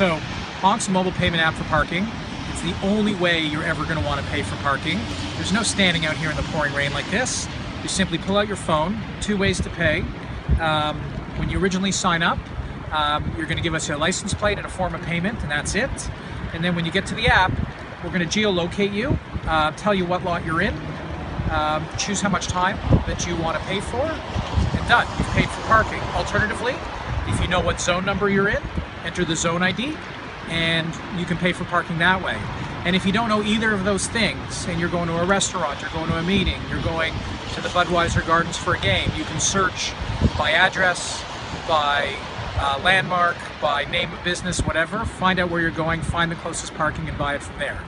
So, Honk's mobile payment app for parking. It's the only way you're ever going to want to pay for parking. There's no standing out here in the pouring rain like this. You simply pull out your phone, two ways to pay. Um, when you originally sign up, um, you're going to give us a license plate and a form of payment, and that's it. And then when you get to the app, we're going to geolocate you, uh, tell you what lot you're in, um, choose how much time that you want to pay for, and done. You've paid for parking. Alternatively, if you know what zone number you're in, enter the zone ID, and you can pay for parking that way. And if you don't know either of those things, and you're going to a restaurant, you're going to a meeting, you're going to the Budweiser Gardens for a game, you can search by address, by uh, landmark, by name of business, whatever, find out where you're going, find the closest parking, and buy it from there.